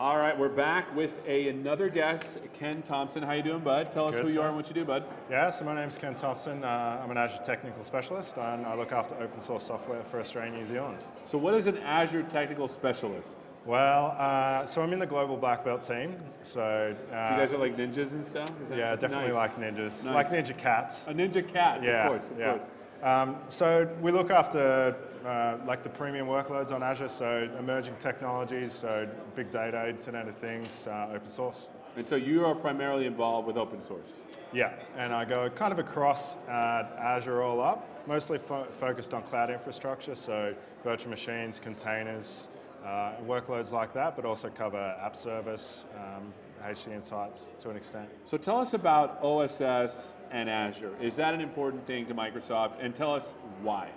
All right, we're back with a, another guest, Ken Thompson. How you doing, bud? Tell us Good, who you sir. are and what you do, bud. Yeah, so my name's Ken Thompson. Uh, I'm an Azure technical specialist and I look after open source software for Australia and New Zealand. So, what is an Azure technical specialist? Well, uh, so I'm in the global black belt team. So uh, You guys are like ninjas and stuff. Yeah, definitely nice. like ninjas, Nice. like ninja cats. a ninja cat. yeah, of course, of yeah. course. Um, so we look after uh, like the premium workloads on Azure, so emerging technologies, so big data, Internet of Things, uh, open source. And so you are primarily involved with open source. Yeah, and I go kind of across uh, Azure all up, mostly fo- focused on cloud infrastructure, so virtual machines, containers, uh, workloads like that, but also cover app service, um, HDInsights to an extent. So tell us about OSS and Azure. Is that an important thing to Microsoft? And tell us why.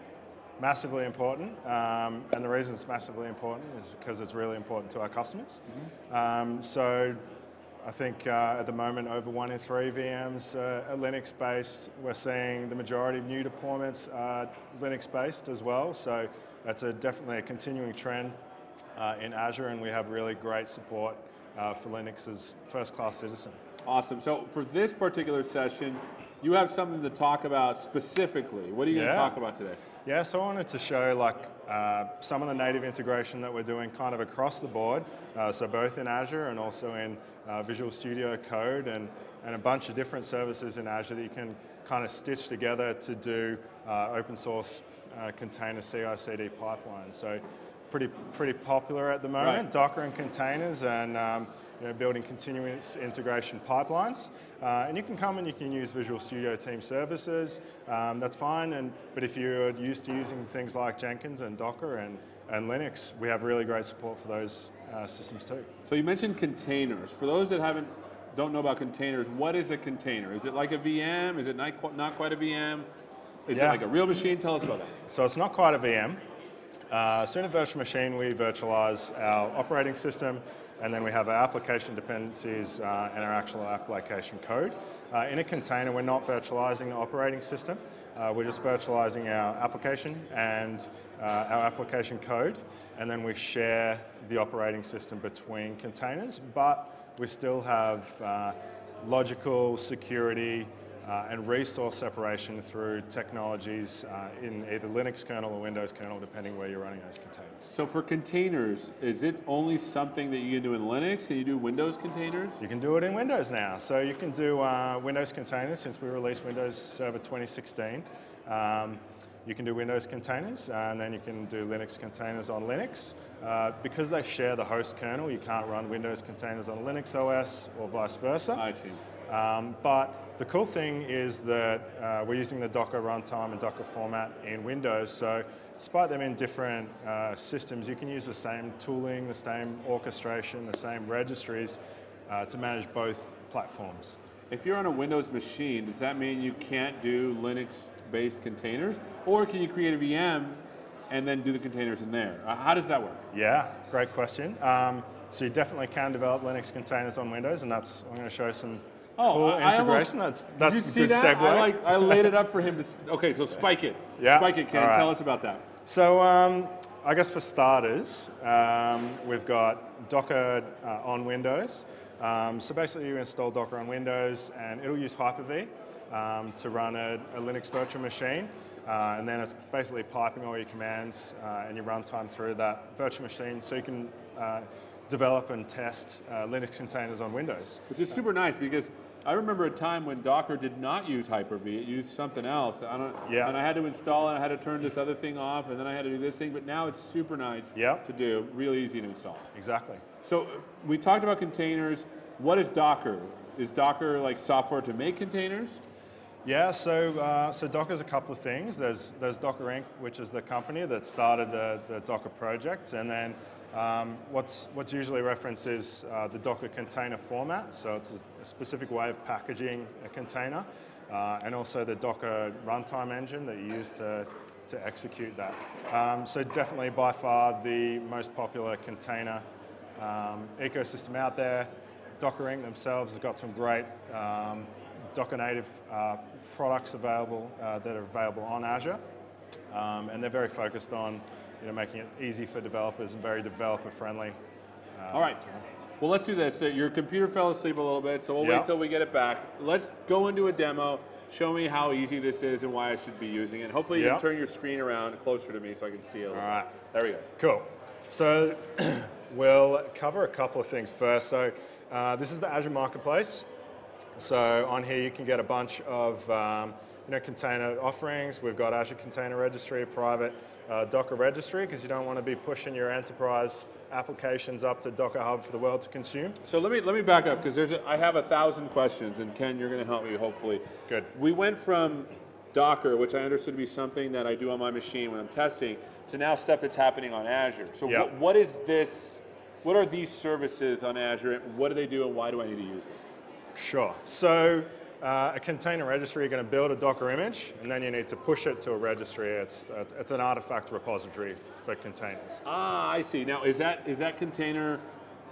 Massively important, um, and the reason it's massively important is because it's really important to our customers. Um, so I think uh, at the moment, over one in three VMs uh, are Linux based. We're seeing the majority of new deployments are Linux based as well. So that's a, definitely a continuing trend uh, in Azure, and we have really great support uh, for Linux as first class citizen. Awesome. So for this particular session, you have something to talk about specifically. What are you going to talk about today? Yeah, so I wanted to show like uh, some of the native integration that we're doing kind of across the board. Uh, so both in Azure and also in uh, Visual Studio Code and, and a bunch of different services in Azure that you can kind of stitch together to do uh, open source uh, container CI/CD pipelines. So pretty pretty popular at the moment. Right. Docker and containers and um, you know, building continuous integration pipelines. Uh, and you can come and you can use Visual Studio Team Services. Um, that's fine. And but if you're used to using things like Jenkins and Docker and, and Linux, we have really great support for those uh, systems too. So you mentioned containers. For those that haven't don't know about containers, what is a container? Is it like a VM? Is it not, not quite a VM? Is it like a real machine? Tell us about that. So it's not quite a VM. Uh, so in a virtual machine, we virtualize our operating system, and then we have our application dependencies uh, and our actual application code. Uh, in a container, we're not virtualizing the operating system. Uh, we're just virtualizing our application and uh, our application code, and then we share the operating system between containers, but we still have uh, logical security uh, and resource separation through technologies uh, in either Linux kernel or Windows kernel, depending where you're running those containers. So for containers, is it only something that you can do in Linux? Can you do Windows containers? You can do it in Windows now. So you can do uh, Windows containers since we released Windows Server 2016. Um, you can do Windows containers, and then you can do Linux containers on Linux. Uh, because they share the host kernel, you can't run Windows containers on Linux OS or vice versa. I see. Um, but the cool thing is that uh, we're using the Docker runtime and Docker format in Windows. So despite them in different uh, systems, you can use the same tooling, the same orchestration, the same registries uh, to manage both platforms. If you're on a Windows machine, does that mean you can't do Linux-based containers? Or can you create a VM and then do the containers in there? Uh, How does that work? Yeah, great question. Um, so you definitely can develop Linux containers on Windows, and that's I'm going to show some Oh, cool I- integration. almost- that's that's Did you a see good that? segue. I like I laid it up for him to. Okay, so spike it. Yeah, Spike it, Ken. right. Tell us about that. So um, I guess for starters, um, we've got Docker uh, on Windows. Um, so basically you install Docker on Windows and it'll use Hyper-V um, to run a, a Linux virtual machine. Uh, and then it's basically piping all your commands uh, and your runtime through that virtual machine so you can uh, develop and test uh, Linux containers on Windows. Which is super nice because I remember a time when Docker did not use Hyper-V; it used something else. I don't, Yeah. And I had to install it. I had to turn this other thing off, and then I had to do this thing. But now it's super nice Yep. to do. Real easy to install. Exactly. So we talked about containers. What is Docker? Is Docker like software to make containers? Yeah, so uh, so Docker's a couple of things. There's there's Docker Inc., which is the company that started the, the Docker project, and then um, what's what's usually referenced is uh, the Docker container format. So it's a, a specific way of packaging a container, uh, and also the Docker runtime engine that you use to to execute that. Um, so definitely by far the most popular container um, ecosystem out there. Docker Inc. themselves have got some great um, Docker native uh, products available uh, that are available on Azure, um, and they're very focused on you know, making it easy for developers and very developer friendly. Uh, All right. Well, let's do this. So your computer fell asleep a little bit, so we'll Yeah. wait till we get it back. Let's go into a demo. Show me how easy this is and why I should be using it. Hopefully, you Yeah. can turn your screen around closer to me so I can see it. All right. There we go. Cool. So we'll cover a couple of things first. So uh, this is the Azure Marketplace. So on here you can get a bunch of um, you know container offerings. We've got Azure Container Registry, private uh, Docker registry because you don't want to be pushing your enterprise applications up to Docker Hub for the world to consume. So let me let me back up because there's a, I have a thousand questions, and Ken, you're going to help me hopefully. Good. We went from Docker, which I understood to be something that I do on my machine when I'm testing, to now stuff that's happening on Azure. So Yeah. what, what is this? What are these services on Azure? and What do they do, and why do I need to use them? Sure. So uh, a container registry, you're going to build a Docker image, and then you need to push it to a registry. It's, it's an artifact repository for containers. Ah, I see. Now, is that is that container?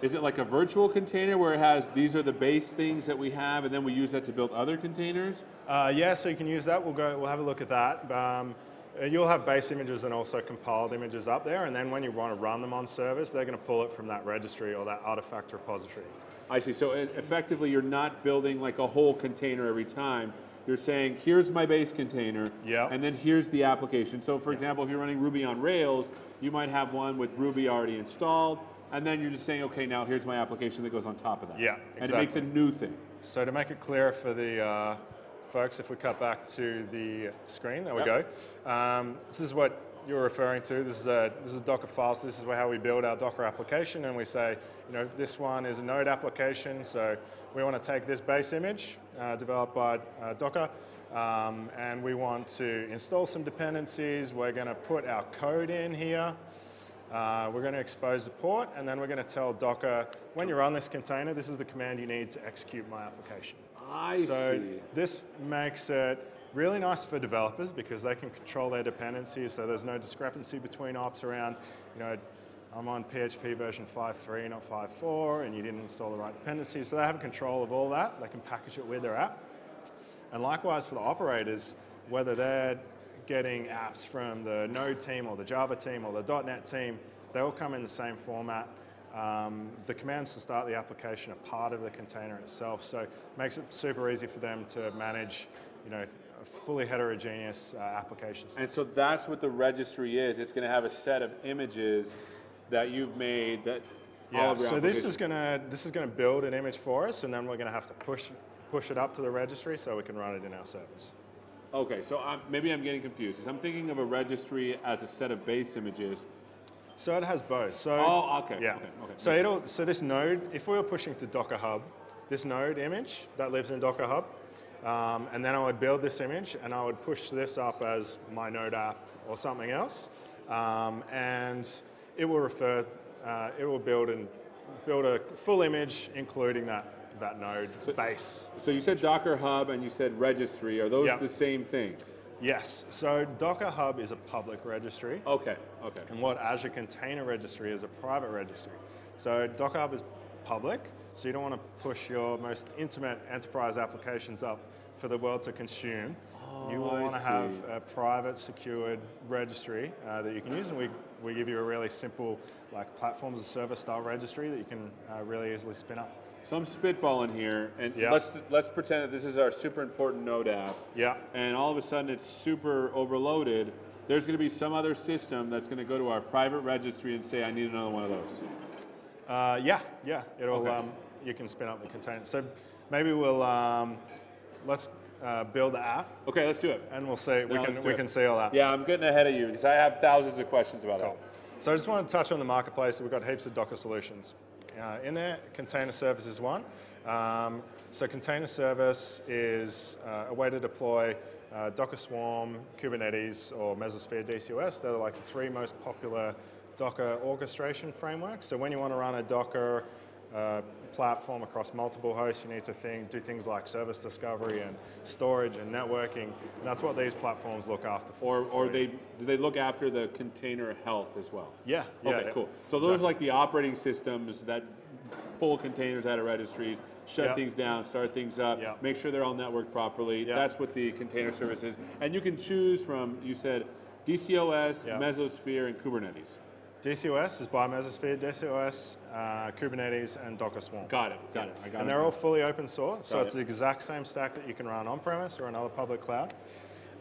Is it like a virtual container where it has these are the base things that we have, and then we use that to build other containers? Uh, yeah, so you can use that. We'll go. We'll have a look at that. Um, uh, you'll have base images and also compiled images up there, and then when you want to run them on servers, they're going to pull it from that registry or that artifact repository. I see. So effectively, you're not building like a whole container every time. You're saying, here's my base container, Yeah. and then here's the application. So, for example, if you're running Ruby on Rails, you might have one with Ruby already installed, and then you're just saying, okay, now here's my application that goes on top of that. Yeah, exactly. And it makes a new thing. So to make it clearer for the uh, folks, if we cut back to the screen, there we go. Um, this is what you're referring to. This is a this is Docker files. This is how we build our Docker application, and we say, you know, this one is a Node application, so we want to take this base image uh, developed by uh, Docker, um, and we want to install some dependencies. We're going to put our code in here. Uh, we're going to expose the port, and then we're going to tell Docker, when you run this container, this is the command you need to execute my application. I so see. this makes it really nice for developers because they can control their dependencies, so there's no discrepancy between ops around, you know, I'm on PHP version 5.3, not 5.4, and you didn't install the right dependencies. So they have control of all that. They can package it with their app. And likewise for the operators, whether they're getting apps from the Node team or the Java team or the .NET team, they all come in the same format. Um, the commands to start the application are part of the container itself, so it makes it super easy for them to manage, you know, fully heterogeneous uh, application. And so that's what the registry is. It's going to have a set of images that you've made that all Yeah, of your so this is gonna this is gonna build an image for us, and then we're gonna have to push push it up to the registry so we can run it in our servers. Okay, so I'm, maybe I'm getting confused. 'cause I'm thinking of a registry as a set of base images. So it has both. So Oh, okay, Yeah. okay, okay, So makes it'll so this node, if we were pushing to Docker Hub, this node image that lives in Docker Hub, um, and then I would build this image and I would push this up as my node app or something else, um, and it will refer, uh, it will build and build a full image including that that node base. So you said Docker Hub and you said registry. Are those Yeah. the same things? Yes. So Docker Hub is a public registry. Okay, okay. And what Azure Container Registry is a private registry. So Docker Hub is public, so you don't want to push your most intimate enterprise applications up for the world to consume. you Oh, I want to have a private, secured registry uh, that you can use, and we, we give you a really simple, like platform as a service style registry that you can uh, really easily spin up. So I'm spitballing here, and Yeah. let's let's pretend that this is our super important node app, Yeah. and all of a sudden it's super overloaded. There's going to be some other system that's going to go to our private registry and say, "I need another one of those." Uh, yeah, yeah. It'll Okay. um, you can spin up the container. So maybe we'll um, let's uh, build the app, Okay, let's do it. and we'll see. We No, let's can we it. can see all that. Yeah, I'm getting ahead of you because I have thousands of questions about Cool. it. So I just want to touch on the marketplace. We've got heaps of Docker solutions. Uh, in there, container service is one. Um, so container service is uh, a way to deploy uh, Docker Swarm, Kubernetes, or Mesosphere DCOS. They're like the three most popular Docker orchestration frameworks. So when you want to run a Docker uh, platform across multiple hosts, you need to think, do things like service discovery and storage and networking. And that's what these platforms look after. For, Or, or they do they look after the container health as well? yeah, yeah. Cool. So those are like the operating systems that pull containers out of registries, shut Yeah. things down, start things up, Yeah. make sure they're all networked properly. Yeah. That's what the container service is. And you can choose from, you said, DCOS. Mesosphere, and Kubernetes. DCOS is by Mesosphere, DCOS, uh, Kubernetes, and Docker Swarm. Got it. Got it. I got And it. they're all fully open source, so Got it's it. the exact same stack that you can run on premise or another public cloud.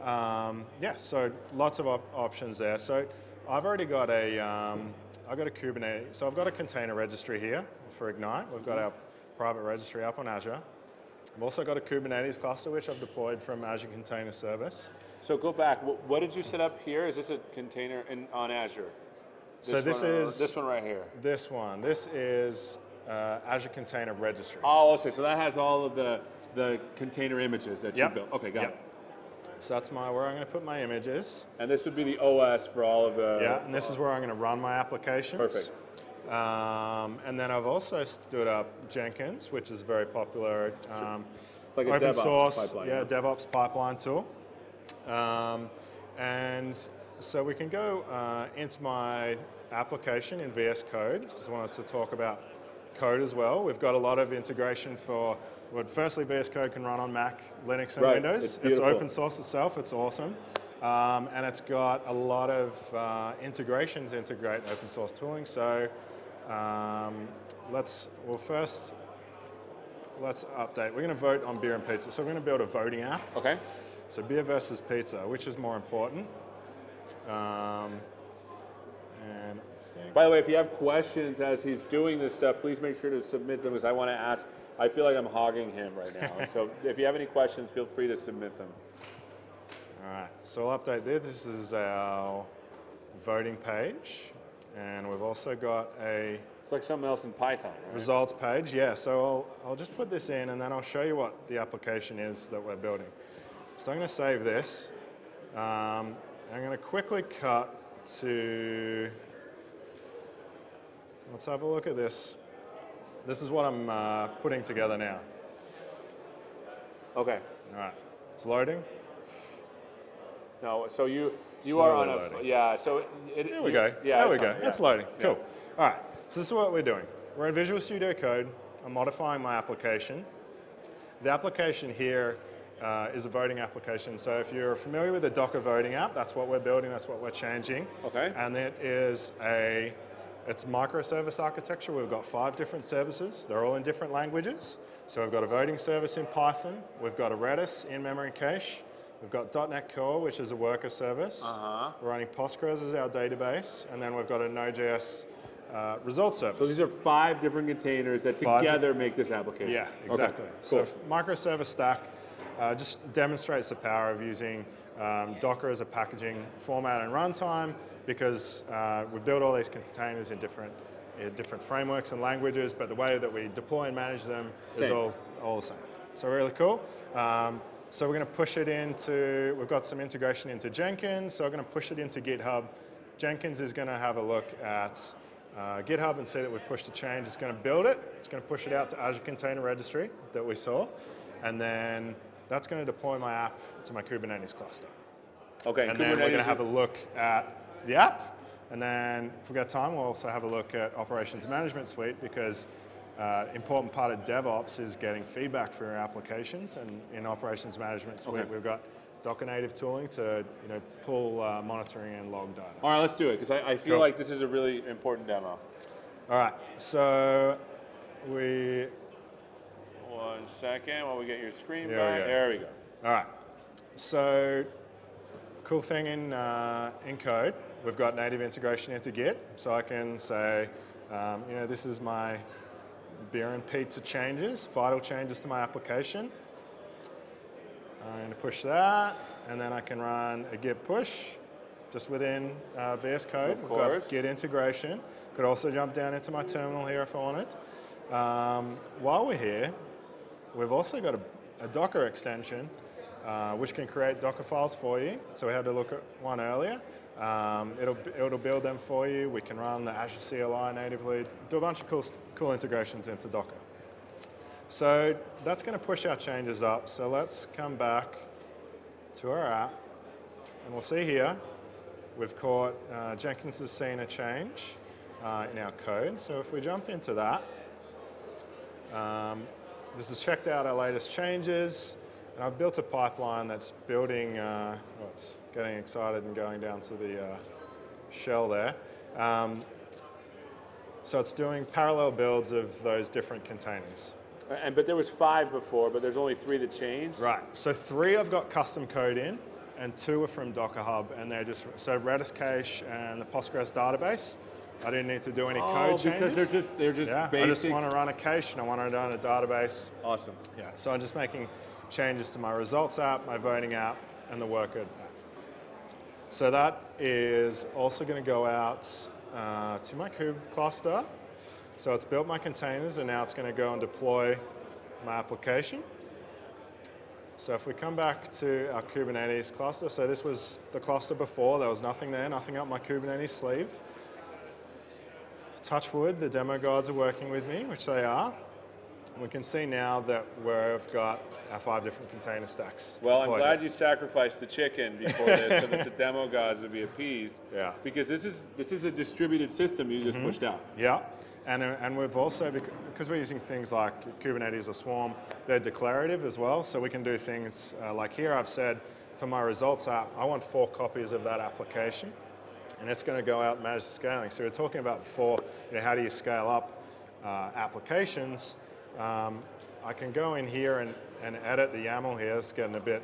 Um, yeah, so lots of op- options there. So I've already got a, um, I've got a Kubernetes. So I've got a container registry here for Ignite. We've got our private registry up on Azure. I've also got a Kubernetes cluster which I've deployed from Azure Container Service. So go back. What, what did you set up here? Is this a container in, on Azure? So this one is- this one right here. This one, this is uh, Azure Container Registry. Oh, okay. So that has all of the the container images that Yep. you built. Okay, got Yep. it. So that's my where I'm going to put my images. And this would be the OS for all of the. Yeah, and this is where I'm going to run my applications. Perfect. Um, and then I've also stood up Jenkins, which is very popular. Um, It's like a open DevOps source, pipeline, yeah, yeah. DevOps pipeline tool. Um, and so we can go uh, into my application in VS Code. Just wanted to talk about code as well. We've got a lot of integration for. Well, firstly, VS Code can run on Mac, Linux, and Right, Windows. it's beautiful. open source itself. It's awesome. Um, and it's got a lot of uh, integrations into great open source tooling. So um, let's, well first, let's update. We're going to vote on beer and pizza. So we're going to build a voting app. Okay. So beer versus pizza, which is more important? Um, and By the way, if you have questions as he's doing this stuff, please make sure to submit them because I want to ask. I feel like I'm hogging him right now. so if you have any questions, feel free to submit them. all right, so I'll update this. This is our voting page. And we've also got a It's like something else in Python. Right? results page. Yeah, so I'll, I'll just put this in and then I'll show you what the application is that we're building. So I'm going to save this. Um, I'm going to quickly cut to, let's have a look at this. This is what I'm uh, putting together now. Okay. All right, it's loading. No, so you you are on a loading. yeah. So it, it, There we go. Yeah, there we go. on, yeah. It's loading. Yeah. Cool. All right. So this is what we're doing. We're in Visual Studio Code. I'm modifying my application. The application here uh, is a voting application. So if you're familiar with the Docker voting app, that's what we're building. That's what we're changing. Okay. And it is a it's microservice architecture. We've got five different services. They're all in different languages. So we've got a voting service in Python. We've got a Redis in-memory cache. We've got .NET Core, which is a worker service. Uh-huh. We're running Postgres as our database, and then we've got a Node.js uh, results service. So these are five different containers that Five together make this application. yeah, Okay, exactly. Cool. So microservice stack uh, just demonstrates the power of using um, Docker as a packaging format and runtime because uh, we build all these containers in different in different frameworks and languages, but the way that we deploy and manage them is all, all the same. So really cool. Um, so we're going to push it into, we've got some integration into Jenkins, so we're going to push it into GitHub. Jenkins is going to have a look at uh, GitHub and see that we've pushed a change. It's going to build it. It's going to push it out to Azure Container Registry that we saw. And then that's going to deploy my app to my Kubernetes cluster. Okay. And then we're going to have a look at the app. And then if we've got time, we'll also have a look at Operations Management Suite because uh, important part of DevOps is getting feedback for your applications. And in Operations Management Suite, Okay. we've got Docker native tooling to you know, pull uh, monitoring and log data. All right, let's do it because I, I feel Cool. like this is a really important demo. All right, so we, One second while we get your screen There back. go. There we go. all right. So cool thing in, uh, in code, we've got native integration into Git. So I can say, um, you know, this is my beer and pizza changes, vital changes to my application. I'm going to push that, and then I can run a git push just within uh, VS Code. Of We've got git integration. Could also jump down into my terminal here if I wanted. Um, while we're here, we've also got a, a Docker extension uh, which can create Docker files for you. So we had to look at one earlier. Um, it'll, it'll build them for you. We can run the Azure CLI natively, do a bunch of cool, cool integrations into Docker. So that's going to push our changes up. So let's come back to our app, and we'll see here, we've caught uh, Jenkins has seen a change uh, in our code. So if we jump into that, um, this has checked out our latest changes, and I've built a pipeline that's building, uh, oh, it's getting excited and going down to the uh, shell there. Um, so it's doing parallel builds of those different containers. And but there was five before, but there's only three that changed. Right. So three I've got custom code in, and two are from Docker Hub, and they're just so Redis cache and the Postgres database. I didn't need to do any Oh, code changes. because they're just they're just yeah, I just want to run a cache and I want to run a database. awesome. Yeah. So I'm just making changes to my results app, my voting app, and the worker app. So that is also going to go out uh, to my kube cluster. So it's built my containers, and now it's going to go and deploy my application. So if we come back to our Kubernetes cluster, so this was the cluster before, there was nothing there, nothing up my Kubernetes sleeve. Touch wood, the demo gods are working with me, which they are. We can see now that we've got our five different container stacks. Well, I'm glad you sacrificed the chicken before this, so that the demo gods would be appeased. Yeah. Because this is this is a distributed system you just pushed out. Yeah, and, and we've also, because we're using things like Kubernetes or Swarm, they're declarative as well. So we can do things uh, like here I've said, for my results app, I want four copies of that application. And it's going to go out and manage scaling. So we are talking about before, you know, how do you scale up uh, applications? Um, I can go in here and, and edit the YAML here. It's getting a bit,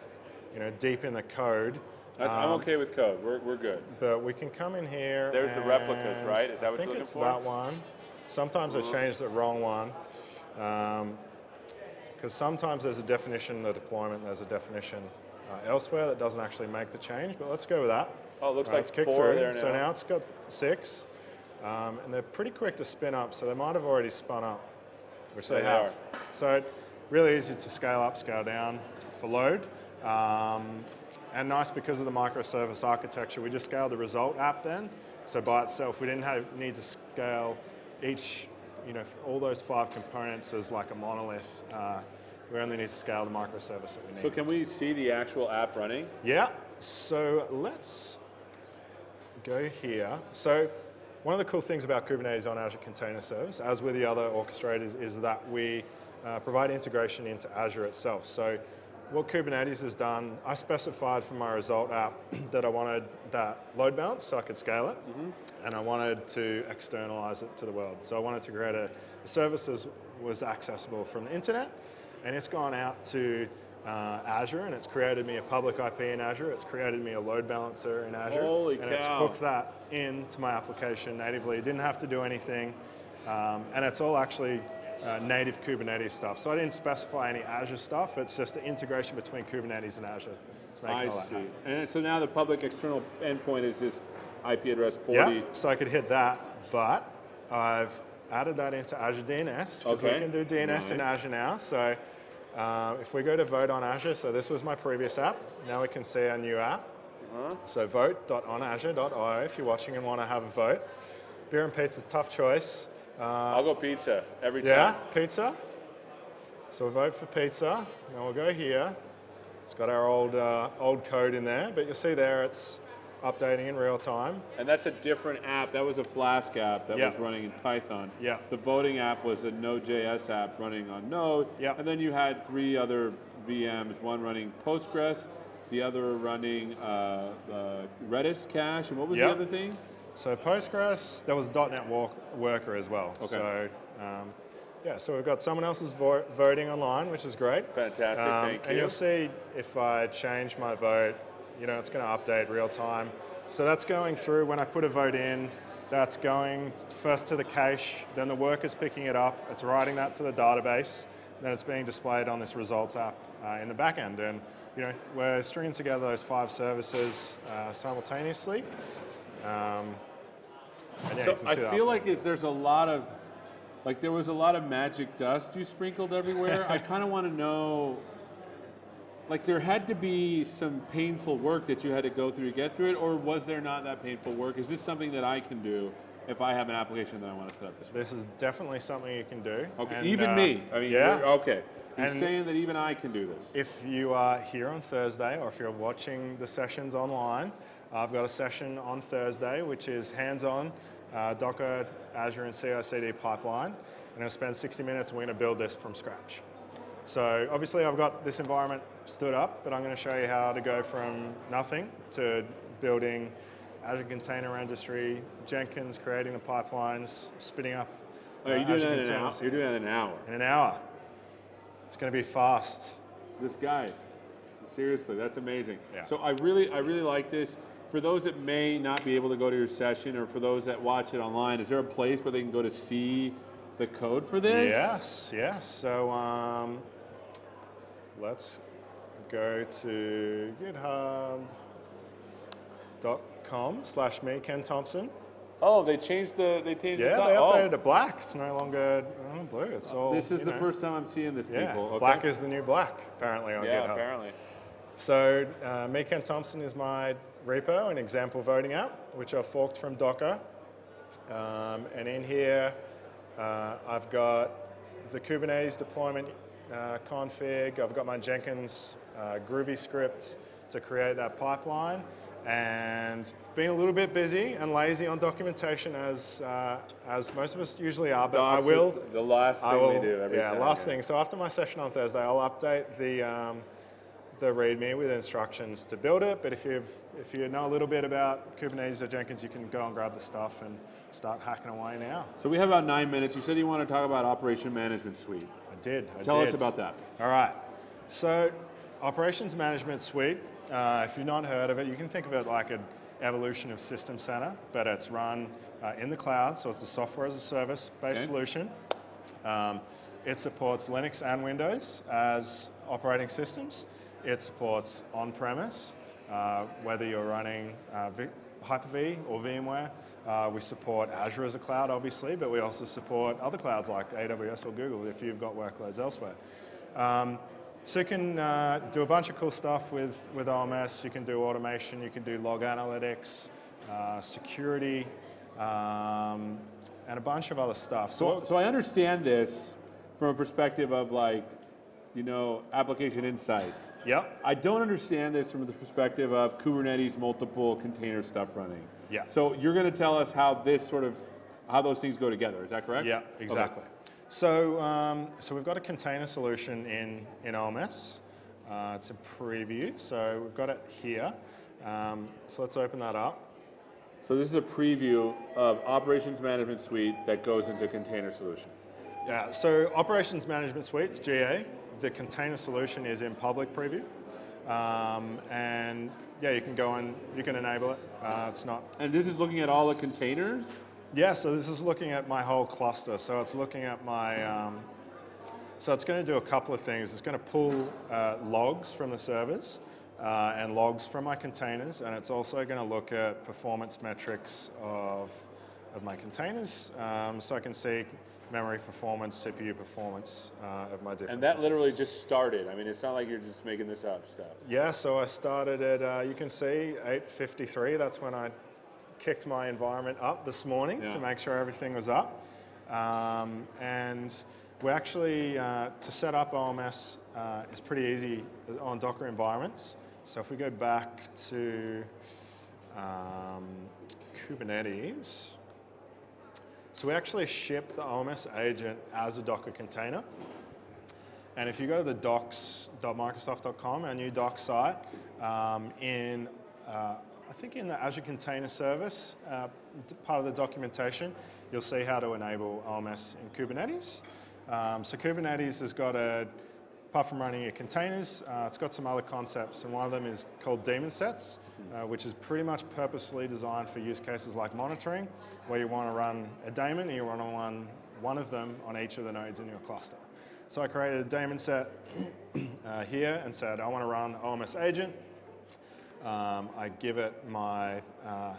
you know, deep in the code. That's, I'm Um, okay with code. We're, we're good. but we can come in here. There's the replicas, right? Is that I what you're looking for? Uh-huh. that one. Sometimes I change the wrong one. Because sometimes there's a definition in the deployment, there's a definition uh, elsewhere that doesn't actually make the change, but let's go with that. Oh, it looks Right, like it's kicked four through. there So now. now it's got six, um, and they're pretty quick to spin up, so they might have already spun up, which they, They have. are. So really easy to scale up, scale down for load. Um, and nice because of the microservice architecture, we just scaled the result app then. So by itself, we didn't have, need to scale each, you know, all those five components as like a monolith. Uh, we only need to scale the microservice that we need. So can we see the actual app running? Yeah, so let's go here. So one of the cool things about Kubernetes on Azure Container Service, as with the other orchestrators, is that we uh, provide integration into Azure itself. So what Kubernetes has done, I specified for my result app that I wanted that load balance so I could scale it, and I wanted to externalize it to the world. So I wanted to create a, a service that was accessible from the internet, and it's gone out to uh, Azure, and it's created me a public IP in Azure. It's created me a load balancer in Azure, Holy and it's hooked that into my application natively. It didn't have to do anything, um, and it's all actually uh, native Kubernetes stuff. So I didn't specify any Azure stuff. It's just the integration between Kubernetes and Azure. It's making I all that see. happen. And so now the public external endpoint is this IP address 40. Yeah, so I could hit that, but I've added that into Azure DNS because Okay, we can do DNS in. Azure now. So uh, if we go to vote on Azure, so this was my previous app. Now we can see our new app. Uh-huh. So vote.onazure.io if you're watching and want to have a vote. Beer and pizza, tough choice. Uh, I'll go pizza every time. yeah, pizza. So we vote for pizza. Now we'll go here. It's got our old uh, old code in there, but you'll see there it's updating in real time. And that's a different app. That was a Flask app that Yeah. was running in Python. Yeah. The voting app was a Node.js app running on Node. Yeah. And then you had three other VMs, one running Postgres, the other running uh, uh, Redis cache, and what was Yeah. the other thing? So Postgres, there was .NET walk, worker as well. Okay. So um, yeah, so we've got someone else's vo- voting online, which is great. Fantastic, Um, thank And you. you'll see if I change my vote, you know, it's going to update real time. So that's going through when I put a vote in. That's going first to the cache, then the worker's picking it up. It's writing that to the database. Then it's being displayed on this results app uh, in the back end. And you know, we're stringing together those five services uh, simultaneously. Um, and yeah, so I feel like there's a lot of, like there was a lot of magic dust you sprinkled everywhere. I kind of want to know, like there had to be some painful work that you had to go through to get through it, or was there not that painful work? Is this something that I can do if I have an application that I want to set up this way? This is definitely something you can do. Okay, And, even uh, me. I mean, yeah. okay. You're And- saying that even I can do this. If you are here on Thursday or if you're watching the sessions online, I've got a session on Thursday which is hands-on uh, Docker, Azure, and CI/CD pipeline. And I'll spend 60 minutes and we're going to build this from scratch. So obviously I've got this environment stood up, but I'm going to show you how to go from nothing to building Azure Container Registry, Jenkins creating the pipelines, spinning up. Oh, you're uh, doing Azure that in an hour. You're doing that in an hour. in an hour. It's going to be fast. This guy, seriously, that's amazing. Yeah. So I really, I really like this. For those that may not be able to go to your session, or for those that watch it online, is there a place where they can go to see the code for this? Yes, yes. So um, let's go to github.com slash me, Ken Thompson. Oh, they changed the, they changed Yeah, the. Yeah, they updated oh, to black. It's no longer oh, blue. It's all. This is the know. first time I'm seeing this, Yeah, people. Okay. black is the new black, apparently, on Yeah, GitHub. apparently. So, uh, me, Ken Thompson is my repo and example voting app, which I've forked from Docker. Um, and in here, uh, I've got the Kubernetes deployment uh, config. I've got my Jenkins uh, Groovy script to create that pipeline. And been a little bit busy and lazy on documentation, as uh, as most of us usually are. But Docs I will. the last thing I will, we do every yeah, time. last thing. So after my session on Thursday, I'll update the um, the README with instructions to build it. But if you if you know a little bit about Kubernetes or Jenkins, you can go and grab the stuff and start hacking away now. So we have about nine minutes. You said you want to talk about Operation Management Suite. Did. I Tell us about that. All right. So, Operations Management Suite, uh, if you've not heard of it, you can think of it like an evolution of System Center, but it's run uh, in the cloud, so it's a software as a service based Okay. solution. Um, it supports Linux and Windows as operating systems. It supports on premise, uh, whether you're running uh, Hyper-V or VMware. Uh, we support Azure as a cloud, obviously, but we also support other clouds like AWS or Google if you've got workloads elsewhere. Um, so you can uh, do a bunch of cool stuff with, with OMS. You can do automation, you can do log analytics, uh, security, um, and a bunch of other stuff. So, so I understand this from a perspective of like, you know, application insights. yep, I don't understand this from the perspective of Kubernetes multiple container stuff running. Yeah. So you're going to tell us how this sort of, how those things go together. Is that correct? Yeah, Okay. exactly. So, um, so we've got a container solution in, in OMS. Uh, it's a preview, so we've got it here. Um, so let's open that up. So this is a preview of Operations Management Suite that goes into Container Solution. Yeah, so Operations Management Suite, GA, the container solution is in public preview. Um, and yeah, you can go and you can enable it. Uh, it's not And this is looking at all the containers. Yeah, so this is looking at my whole cluster. So it's looking at my, um, so it's going to do a couple of things. It's going to pull uh, logs from the servers uh, and logs from my containers, and it's also going to look at performance metrics of, of my containers. Um, so I can see memory performance, CPU performance uh, of my different And that literally just started. I mean, it's not like you're just making this up stuff. Yeah, so I started at, uh, you can see 8.53, that's when I kicked my environment up this morning Yeah. to make sure everything was up. Um, and we actually, uh, to set up OMS uh, is pretty easy on Docker environments. So if we go back to um, Kubernetes, so we actually ship the OMS agent as a Docker container. And if you go to the docs.microsoft.com, our new doc site, um, in uh, I think in the Azure Container Service, uh, part of the documentation, you'll see how to enable OMS in Kubernetes. Um, so Kubernetes has got a, apart from running your containers, uh, it's got some other concepts, and one of them is called daemon sets, uh, which is pretty much purposefully designed for use cases like monitoring, where you want to run a daemon and you want to run one of them on each of the nodes in your cluster. So I created a daemon set uh, here and said, I want to run OMS agent. Um, I give it my uh,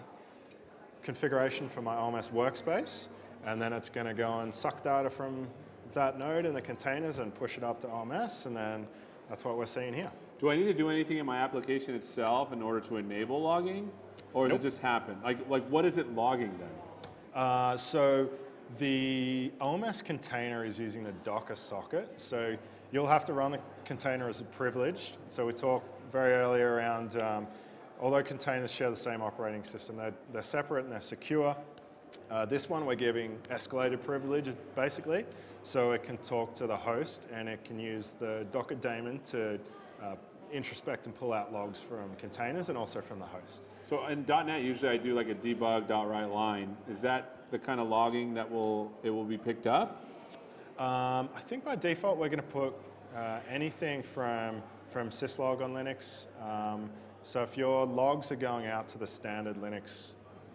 configuration for my OMS workspace, and then it's going to go and suck data from that node in the containers and push it up to OMS, and then that's what we're seeing here. Do I need to do anything in my application itself in order to enable logging? Or does Nope. it just happen? Like, like what is it logging then? Uh, so the OMS container is using the Docker socket. So you'll have to run the container as a privileged. So we talked very early around, um, although containers share the same operating system, they're, they're separate and they're secure. Uh, this one we're giving escalated privilege basically, so it can talk to the host and it can use the Docker daemon to uh, introspect and pull out logs from containers and also from the host. So in .NET, usually I do like a debug .write line. Is that the kind of logging that will it will be picked up? Um, I think by default we're going to put uh, anything from from syslog on Linux. Um, so if your logs are going out to the standard Linux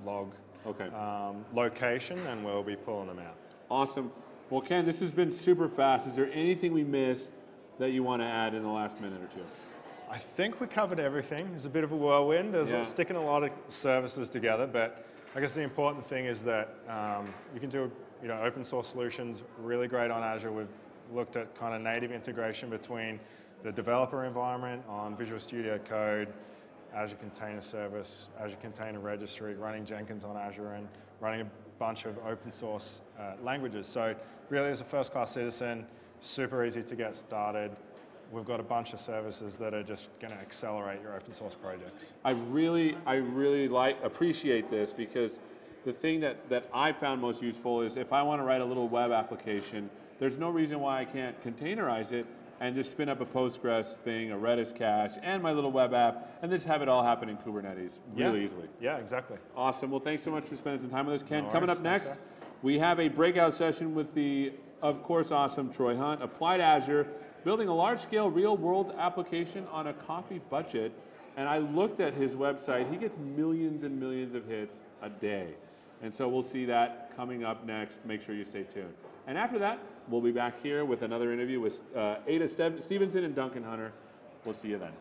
log Okay. um, location, then we'll be pulling them out. Awesome. Well, Ken, this has been super fast. Is there anything we missed that you want to add in the last minute or two? I think we covered everything. It's a bit of a whirlwind. There's Yeah. sticking a lot of services together, but I guess the important thing is that um, you can do you know open source solutions really great on Azure. We've looked at kind of native integration between the developer environment on Visual Studio Code, Azure Container Service, Azure Container Registry, running Jenkins on Azure, and running a bunch of open source uh, languages. So really, as a first-class citizen, super easy to get started. We've got a bunch of services that are just going to accelerate your open source projects. I really, I really like appreciate this because the thing that, that I found most useful is if I want to write a little web application, there's no reason why I can't containerize it and just spin up a Postgres thing, a Redis cache, and my little web app, and just have it all happen in Kubernetes really yeah. easily. Yeah, exactly. Awesome. Well, thanks so much for spending some time with us, Ken. No Coming up next. We have a breakout session with the, of course, awesome Troy Hunt, applied Azure, building a large-scale real-world application on a coffee budget. And I looked at his website. He gets millions and millions of hits a day. And so we'll see that coming up next. Make sure you stay tuned. And after that, we'll be back here with another interview with uh, Ada Stevenson and Duncan Hunter. We'll see you then.